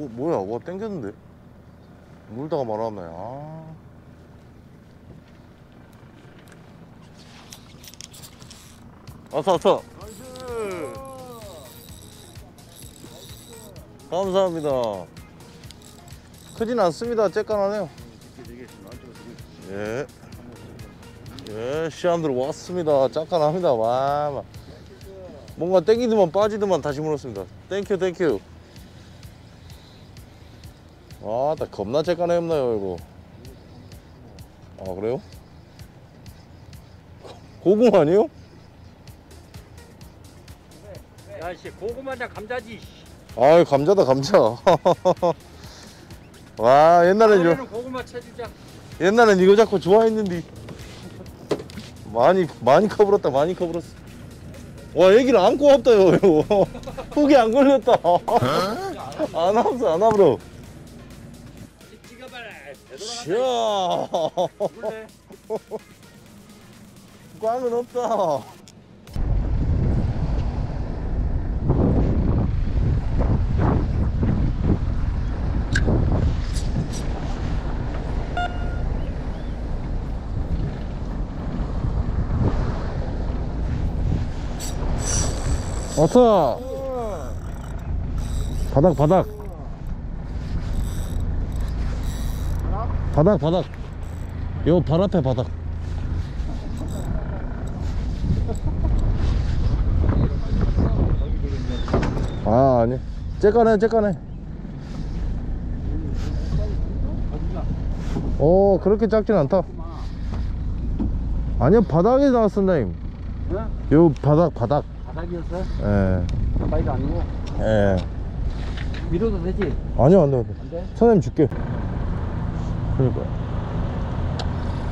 오 뭐야 와 땡겼는데 물다가 말았네 아 왔어 왔어 감사합니다 크진 않습니다 쬐깐하네요 예. 예, 시안들 왔습니다. 짝깐합니다. 와, 막. 뭔가 땡기더만 빠지더만 다시 물었습니다. 땡큐, 땡큐. 와, 나 겁나 짝깐해 없나요, 이거? 아, 그래요? 고궁 아니에요? 야씨 고구마냐 감자지. 아, 감자다, 감자. 와, 옛날엔 요, 고구마 채주자. 옛날엔 이거 잡고 좋아했는데. 많이, 많이 커버렸다, 많이 커버렸어. 와, 애기를 안고 왔다 요, 이거. 훅이 안 걸렸다. 안 왔어, 안 와버려. 그래. 꽝은 없다. 왔어. 바닥 바닥. 바닥 바닥. 요 발 앞에 바닥. 아 아니. 째까네 째까네. 어 그렇게 작진 않다. 아니요 바닥에 나왔습니다임. 어? 요 바닥 바닥. 바닥이었어? 예. 바닥이 아니고 예. 밀어도 되지? 아니요 안돼 안돼. 안 돼? 선생님 줄게. 그러니까.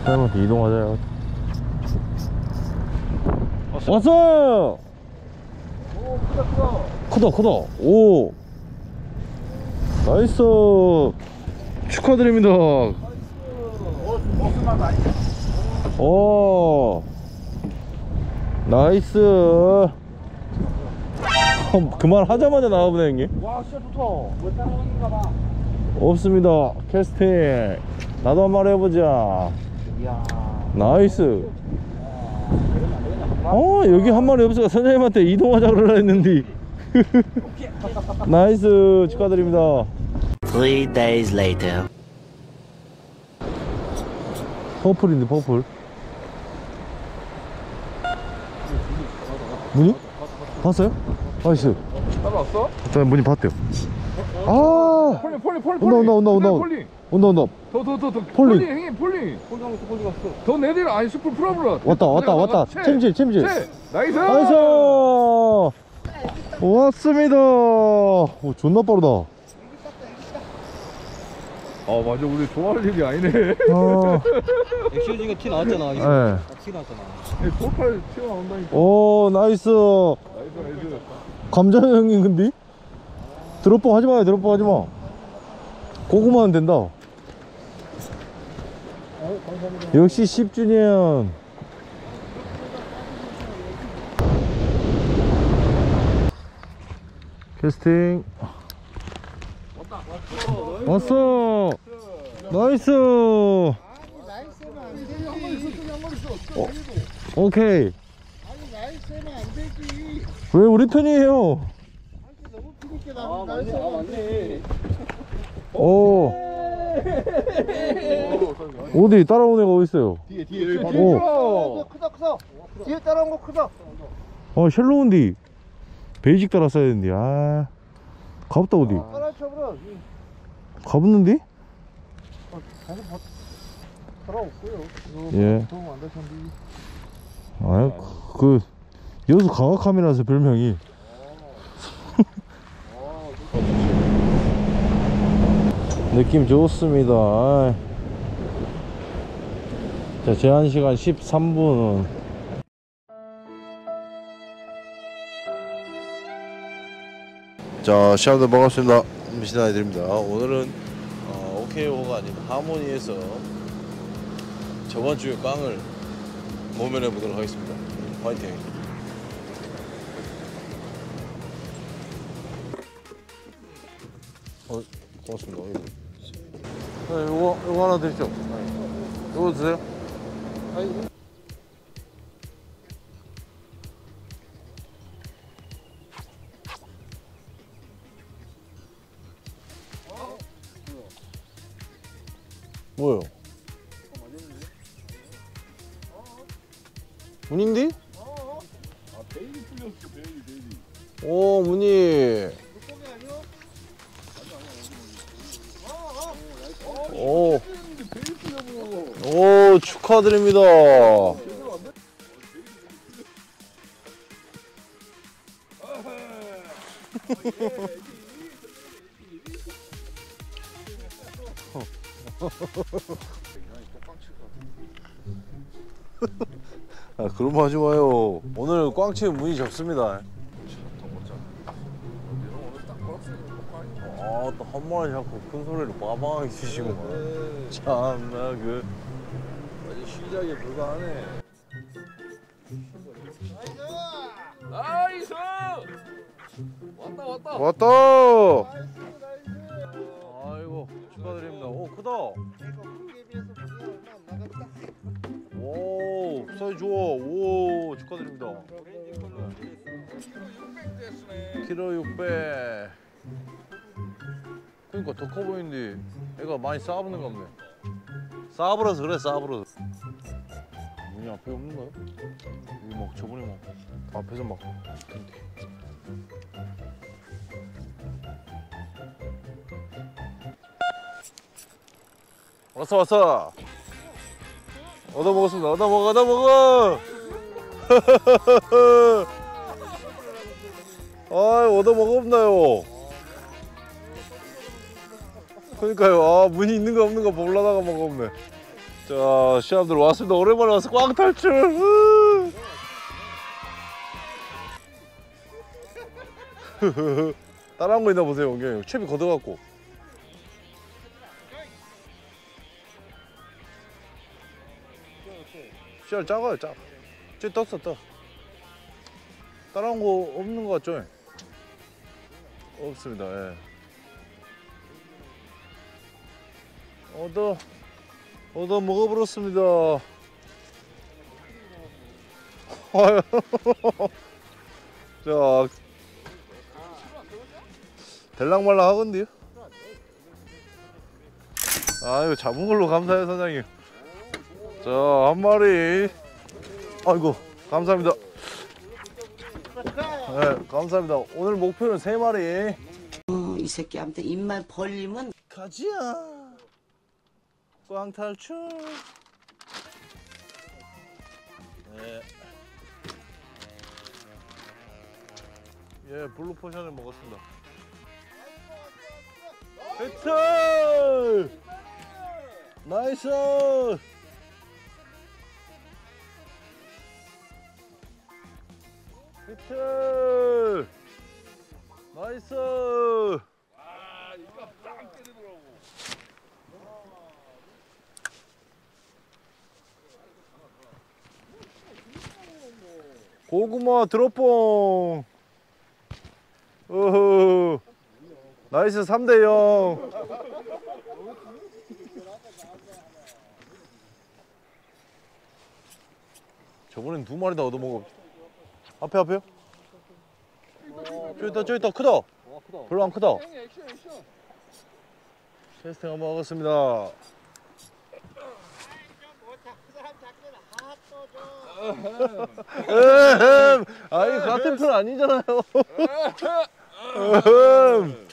사장님한테 이동하자. 왔어. 오 크다 크다. 크다 크다. 오. nice. 축하드립니다. 아니. 오. nice. 어, 그만하자마자 나와보네 형님. 와 진짜 좋다. 뭐 따라오는가 봐. 없습니다. 캐스팅. 나도 한 마리 해보자. 이야. nice. 어 여기 한 마리 없어서 선생님한테 이동하자 그러려 했는데 나이스 축하드립니다 Three days later. 퍼플인데 퍼플 문이? 봤어요? 나이스 따라왔어? 저 문이 봤대요 아. 폴링 폴링 폴링 온다, 온다, 온다, 온다. 폴링 온다 온다. 더더더더. 폴링. 폴링 형님 폴링 더 내리라 아니 슈퍼 프라블라 왔다 왔다 왔다. 챔질 챔질. 나이스. 나이스. 왔습니다. 오 존나 빠르다. 아 맞아. 우리 좋아할 일이 아니네. 아, 액션지가 티 나왔잖아. 네. 티 나왔잖아. 토탈 튀어나온다니까. 오 나이스. 나이스 나이스. 감자 형님 근데 드롭봉 하지 마요 드롭봉 하지 마. 고구마는 된다. 역시 10주년. 캐스팅. 왔어. nice. 어, 오케이. 왜 우리 편이에요 아 맞네. 아 맞네. 오. 어디 따라온 애가 어딨어요? 뒤에 뒤에 여기 오. 크다 크다 뒤에 따라온 거 크다. 어 셜로운디. 베이직 달았어야 되는데 아. 가봤다 어디? 따라 쳐버려 가봤는데? 따라왔고요. 예. 도움 안 되셨는데. 아그 그, 여수 강화카미라서 별명이 느낌 좋습니다. 자 제한시간 13분. 자 시험들 반갑습니다. 미신 아이들입니다. 오늘은 어, OKO가 아닌 하모니에서 저번 주에 꽝을 모면해 보도록 하겠습니다. 화이팅 어, 고맙습니다. 이거. 네, 요거 요거 하나 드시죠. 네. 요거 드세요. 뭐요? 문인디? 오 문이. 오 축하드립니다. 아 그런 말 하지 마요. 오늘 꽝치는 문이 접습니다. 아 또 한 마리 자꾸 큰 소리로 빠방하게 치시고 참나 그 시작에 불과하네. nice! 왔다 왔다. 왔다. 아이고 축하드립니다. 오 크다. 오 사이 좋아. 오 축하드립니다. 키로 600. 그러니까 더 커 보이는데 애가 많이 싸부는 것 같네. 싸부러서 그래 싸부러서. 문이 앞에 없는가요? 여기 막 저번에 막 앞에서 막 왔어 왔어. 얻어 먹었습니다. 얻어 먹어 얻어 먹어. 아 얻어 먹었나요 그러니까요 아 문이 있는 거 없는 거 몰라다가 먹었네 자 시합들 왔습니다 오랜만에 와서 꽝 탈출 으. 따라한 거 있나 보세요 원경이 형 채비 걷어갖고 씨알 작아요 작. 쟤 떴어 떠. 따라온 거 없는 거 같죠? 없습니다. 예. 얻어 얻어 먹어버렸습니다. 자 될랑말랑 하건데요? 아유 잡은 걸로 감사해요 사장님. 자, 한 마리. 아이고, 감사합니다. 네, 감사합니다. 오늘 목표는 세 마리. 어, 이 새끼한테 입만 벌리면 가지야. 꽝 탈출. 네. 예, blue potion을 먹었습니다. 히트! 나이스! 히트! 나이스! 고구마 드롭봉. 어허. nice 3대 0. 저번엔 두 마리 다 얻어먹어. 앞에 앞에요? 저기 있다 저기 있다 크다. 별로 안 크다. 캐스팅 한번 하겠습니다. 에헴. 아이 같은 편 아니잖아요. 에헴.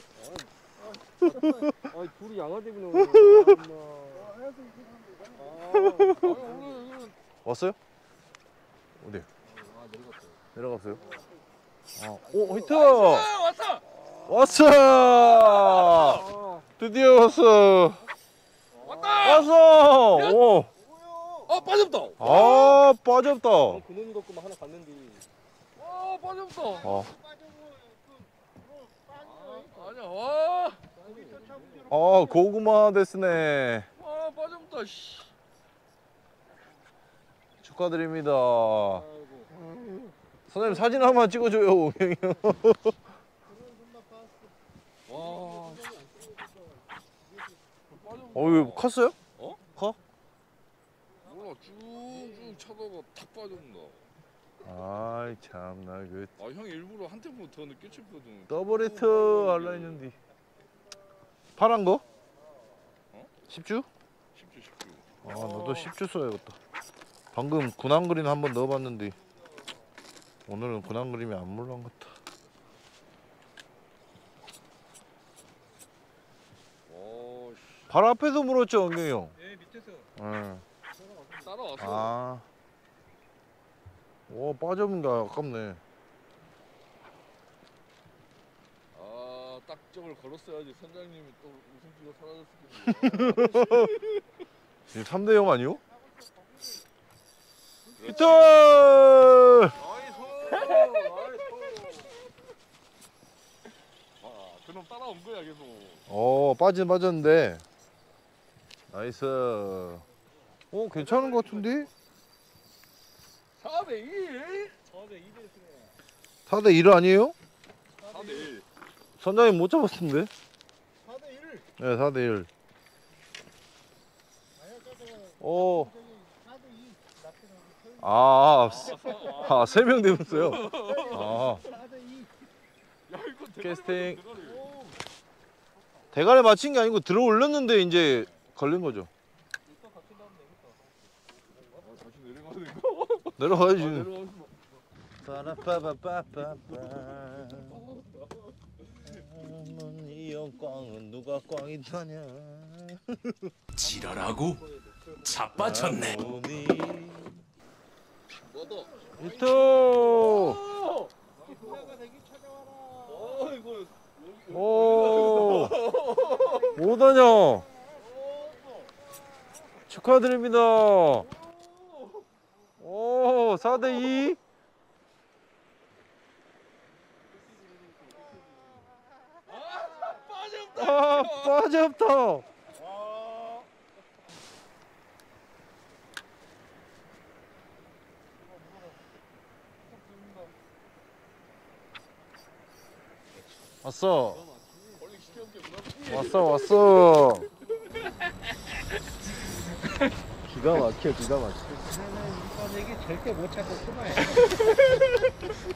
아, 둘이 양아대비 나오네. 왔어요? 어디? 내려갔어요. 아, 오 히트! 왔다. 왔어! 드디어 왔어. 왔다. 왔어! 오. 어 빠졌다. 아 빠졌다. 그놈이 갖고만 하나 갔는데. 어 빠졌다. 아, 아니야 와. 아 고구마 데스네. 와 빠졌다. 씨. 축하드립니다. 선생님 사진 한번 찍어줘요, 형이 형. 와. 어 이거 컸어요? 어? 커? 몰라 쭉쭉 차다가 탁 빠졌나 아이 참나 그 아 형이 일부러 한 템포 더 늦게 쳤거든 더블 히트 할라 했는데 파란 거? 어? 10주? 10주 10주 아 너도 10주 써야겠다 방금 군한 그림 한번 넣어봤는데 오늘은 군한 그림이 안 물러간 것 같아 바로 앞에서 물었죠 엉경이 형? 예 밑에서 응. 아. 오 빠져본 게 아깝네. 아 딱 점을 걸었어야지 선장님이 또 우승지가 사라졌을 텐데. 지금 3대 0 아니요? 히트! 아 따라온 거야 계속. 어 빠진 빠졌는데. 나이스 어 괜찮은 것 같은데? 4대1 저한테 2대 쓰네 4대 1 아니에요? 4대1 선장님 못 잡았는데? 4대 1 네 4대 1 오. 아, 아, 세 명 되었어요. 아, 캐스팅. 대가리 맞힌 게 아니고 들어 올렸는데 이제 걸린 거죠. 아, 다시 내려가는 거 내려가야지. 아, 내려가지 마. 이형 꽝은 누가 꽝이다냐? 지랄하고 자빠졌네. 이거 오, 뭐다냐? 축하드립니다. 오, 4대 2. 아, 빠졌다. 왔어. 왔어, 왔어. 기가 막혀 기가 막혀 이게 절대 못 찾고 그만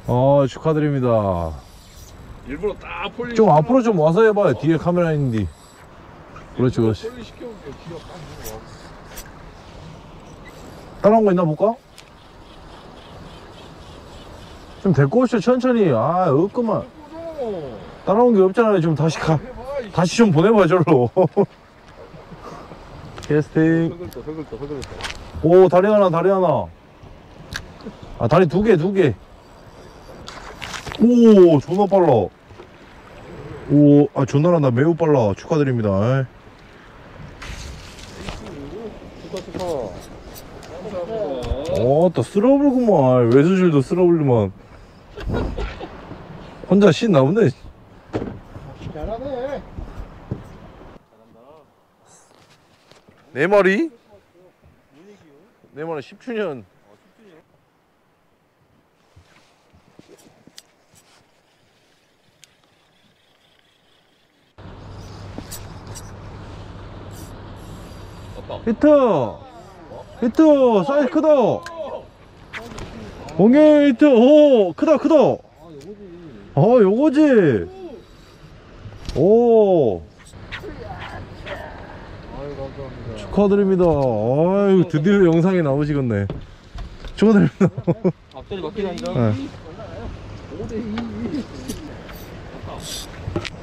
어, 축하드립니다. 일부러 딱 폴리 좀 앞으로 좀 와서 해봐요. 뒤에 카메라 있는데. 그렇지, 그렇지. 폴리 시켜볼게 기가 딱 물어봐 따라온 거 있나 볼까? 좀 데리고 오시죠, 천천히. 아, 없구만. 따라온 게 없잖아요. 좀 다시 가. 다시 좀 보내봐, 절로. 캐스팅. 오, 다리 하나, 다리 하나. 아, 다리 두 개, 두 개. 오, 존나 빨라. 오, 아, 존나 나 매우 빨라. 축하드립니다. 축하 축하 어, 또 쓸어불구만. 외수줄도 쓸어불구만. 혼자 신 나오네. 잘하네 네 마리? 네 마리 10주년. 히트! 히트! 사이즈 크다! 공개 히트! 오! 크다, 크다! 아, 요거지! 오! 축하드립니다. 아유, 드디어 영상에 나오시겠네. 축하드립니다. 앞자리 한다 네.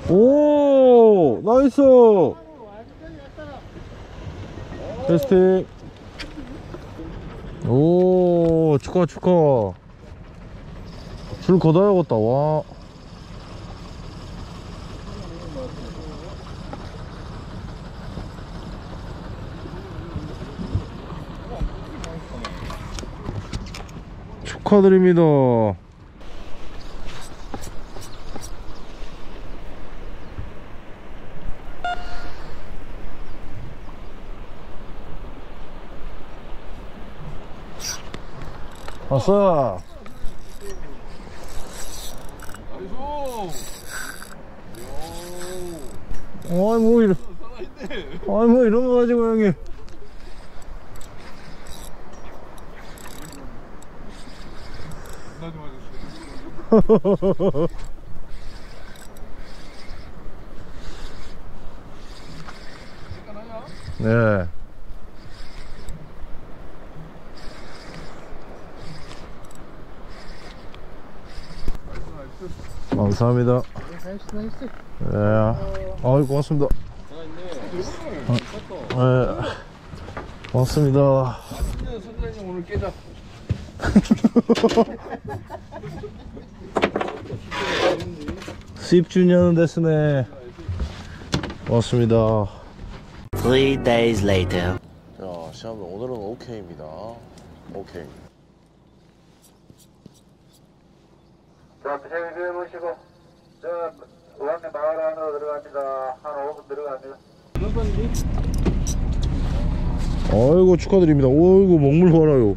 오, nice. 캐스팅. 오, 축하, 축하. 줄 걷어야겠다, 와. 축하드립니다. 왔어. 어이, 뭐, 이래. 아니 뭐 이런 거 가지고 형님 네. 감사합니다. 네. 아이 고맙습니다. 어, 네. 고맙습니다. 선장님 오늘 깨자. 수입 주년 됐으네. 고맙습니다. Three days later. 자, 시합은 오늘은 오케이입니다. 오케이. 자, 부장님 위에 보시고, 저, 우왕님 마을 안으로 들어갑니다. 한 5분 들어갑니다. 아이고 축하드립니다. 어이구 먹물 봐라요.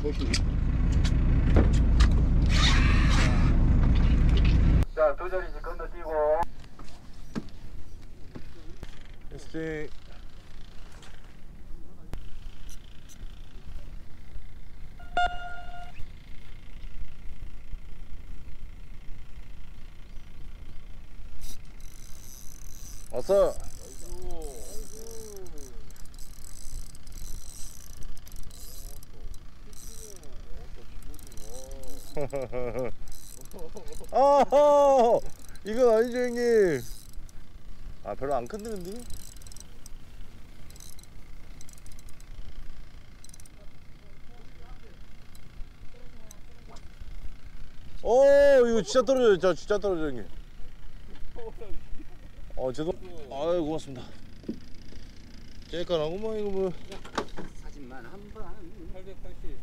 자, 두 자리씩 건너뛰고. SJ. 왔어. 아, 이건 아니죠 형님. 아 별로 안 큰데는데? 어 이거 진짜 떨어져요 진짜, 진짜 떨어져요 형님 어 죄송 아유 고맙습니다 째까나구만 이거 뭐 사진만 한 번. 880.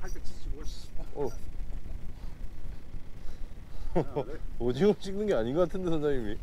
875. 오징어 찍는 게 아닌 것 같은데 선장님이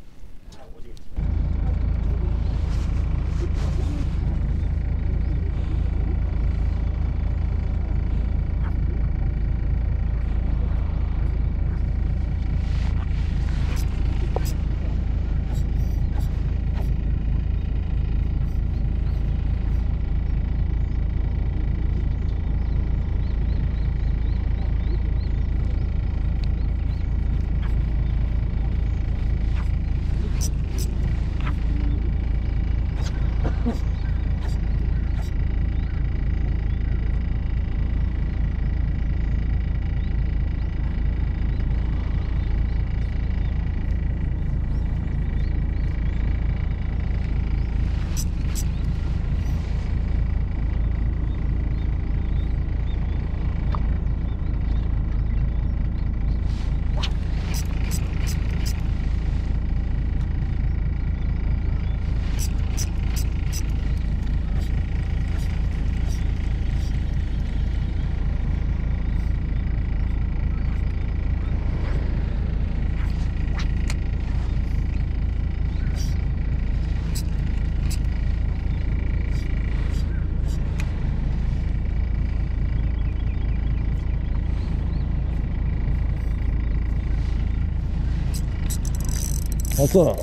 왔어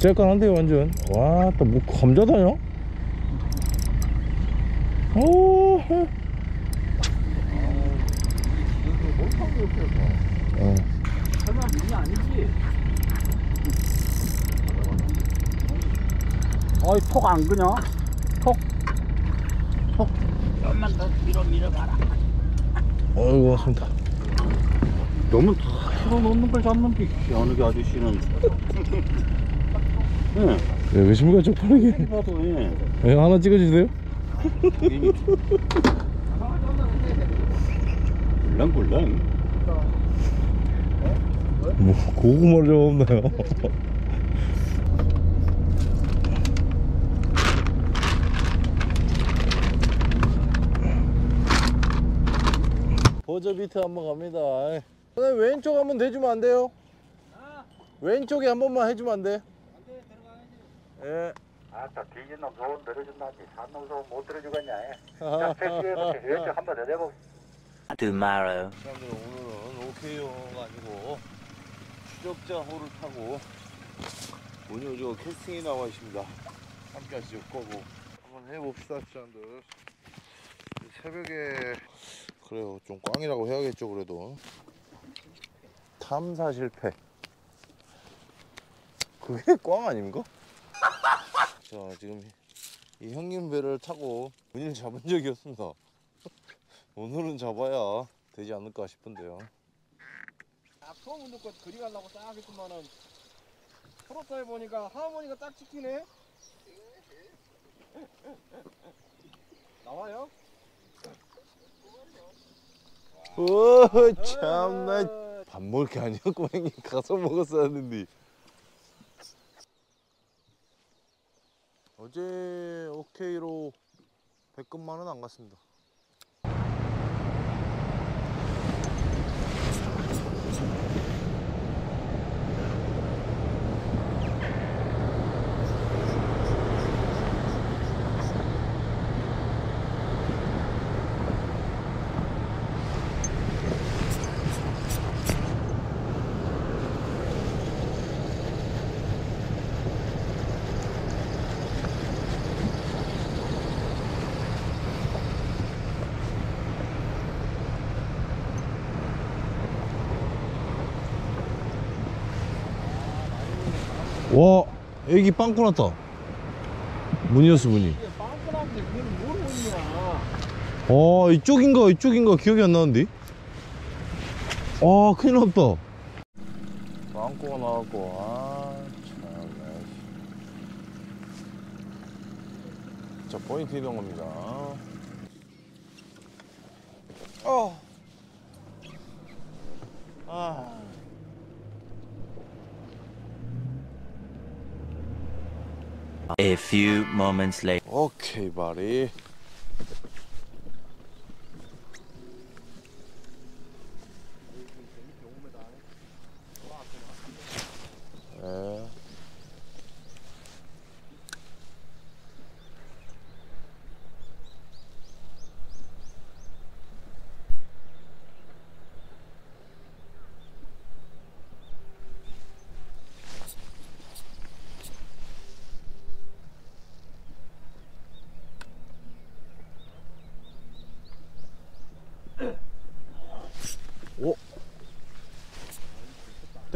째까한데요 완전 와 또 뭐 감자다요? 오 해. 어. 설마 문이 아니지? 어이, 톡 안 그냐? 톡. 톡. 좀만 더 밀어, 밀어봐라. 어이구 고맙습니다 너무 틀어 놓는 걸 잡는 게 어느 게 아저씨는. 예, 네, 왜십니까 저 빠르게 봐도 예. 네, 하나 찍어주세요 굴랑굴랑. 뭐 고구마를 좀 없나요? 버저 비트 한번 갑니다. 선생님 왼쪽 한번 대주면 안 돼요? 왼쪽에 한 번만 해주면 안 돼? 예. 아따, 뒤진 놈 좋은 들어준다지. 산놈 좋은 못 들어주겠냐. 자, 택시해보세요. 왼쪽 한번 더 대보고. Tomorrow. 사람들은 오늘은 오케이요가 아니고 추적자 호를 타고 운유저 캐스팅이 나와 있습니다. 함께 하시죠. 고고. 한번 해봅시다 시장들 새벽에 그래요. 좀 꽝이라고 해야겠죠. 그래도 탐사 실패. 그게 꽝 아닙니까? 자 지금 이 형님 배를 타고 운일 잡은 적이 없습니다. 오늘은 잡아야 되지 않을까 싶은데요. 아 처음 운동 껏 그리 가려고 딱 했더만은 프로타에 보니까 하모니가 딱 찍히네 나와요? 오 참나 밥 먹을 게 아니었고 형님 가서 먹었어야 했는데. 어제 오케이로 100금만은 안 갔습니다 와 애기 빵꾸 났다. 문이었어 문이 빵꾸나는데 그건 뭘 문이야? 아 이쪽인가 이쪽인가 기억이 안 나는데? 아 큰일 났다. 빵꾸가 나왔고 아 참나 자 포인트 이동합니다. 어. 아. A few moments later. 오케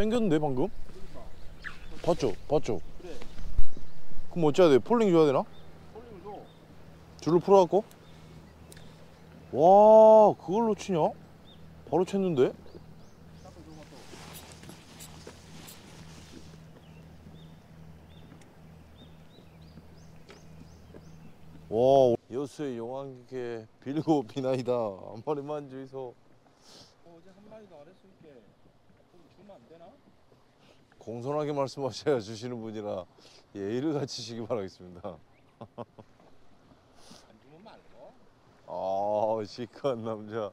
땡겼는데 방금? 봤죠? 봤죠? 그럼 어찌 해야 돼? 폴링 줘야 되나? 줄을 풀어갖고 와 그걸 놓치냐? 바로 챘는데? 와 여수의 용왕께 빌고 비나이다 한 마리만 주이소 어제 한 마리도 안 되나? 공손하게 말씀하셔야 주시는 분이라 예의를 갖추시기 바라겠습니다. 안 주면 말고 아, 시크한 남자.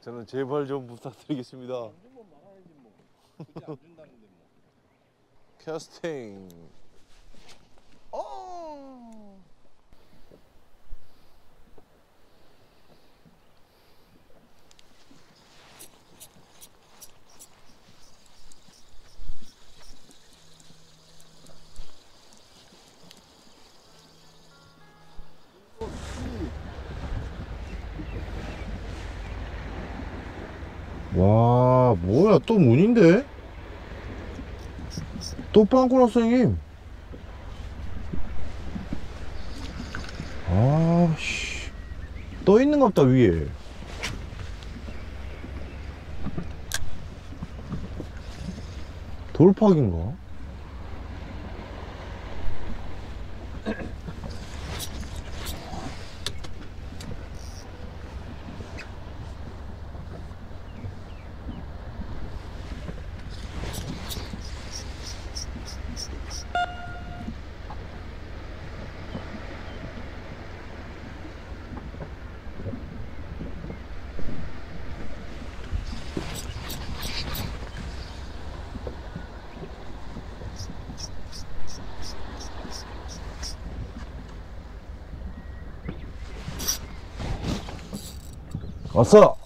저는 제발 좀 부탁드리겠습니다. 안 주면 말아야지 뭐 굳이 안 준다는데 뭐 캐스팅. 어. 와, 뭐야, 또 문인데? 또 빵꾸 났어, 형님. 아, 씨. 떠 있는 것 같다, 위에. 돌팍인가? 왔어!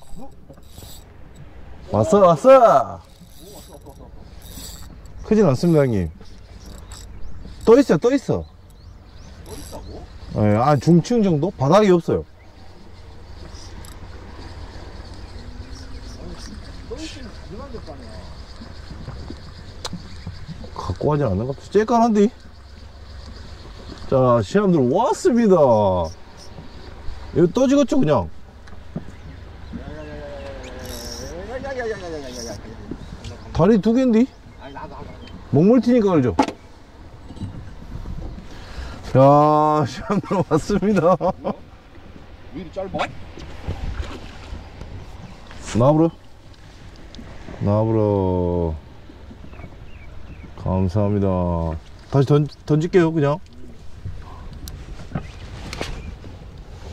왔어, 왔어! 크진 않습니다 형님 떠 있어요 떠 있어 떠 있다고? 예, 한 중층 정도? 바닥이 없어요. 갖고 가진 않는 것 같아 쬐깐한데 자 시험들 왔습니다 이거 떠지겠죠 그냥 자 시험들 왔습니다 왜 이리 짧아? 나와보러 나와보러 감사합니다. 다시 던, 던질게요 그냥.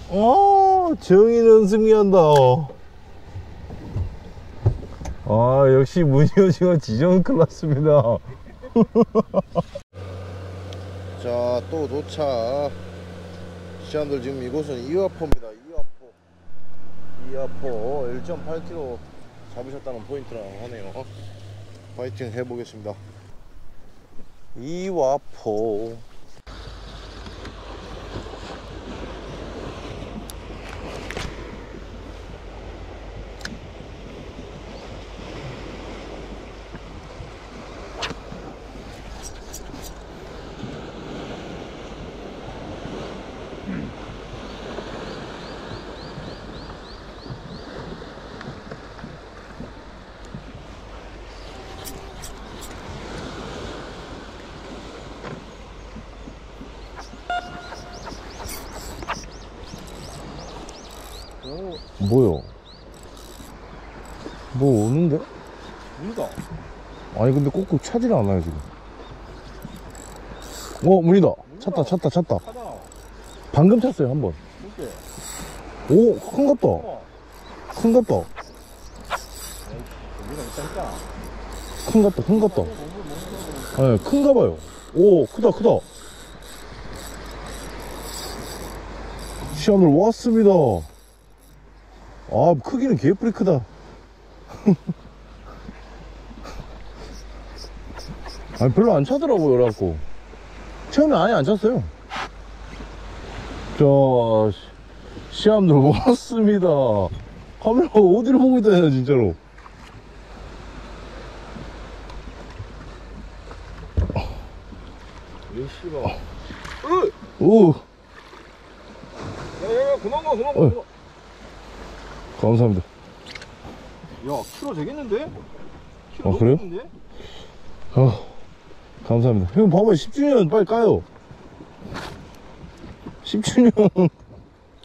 어 정의는 승리한다 아 역시 문효지가 지정은 클났습니다. 자 또 도착. 시험들 지금 이곳은 이화포입니다. 이화포 이화포 1.8kg 잡으셨다는 포인트라고 하네요. 파이팅 해보겠습니다. 이화포 뭐요? 뭐 오는데? 문다. 아니 근데 꼭꼭 차질 않아요 지금 어 문이다 찼다 찼다 하나. 방금 찼어요 한번 이렇게. 오 큰갑다 어. 큰갑다 우리가 있다니까. 큰갑다 큰갑다 네 큰가 봐요 오 크다 크다 시험을 왔습니다 아 크기는 개뿔이 크다. 아니 별로 안 차더라고요 그래갖고. 처음에 아예 안 찼어요. 자 시- 시험들 왔습니다. 카메라가 어디를 보고 있다냐 진짜로. 이 씨발. 오 야야야 그만 가 그만 가. 감사합니다 야 키로 되겠는데? 키로 아, 그래요? 되겠는데? 아, 감사합니다. 형, 봐봐, 10주년 빨리 까요. 10주년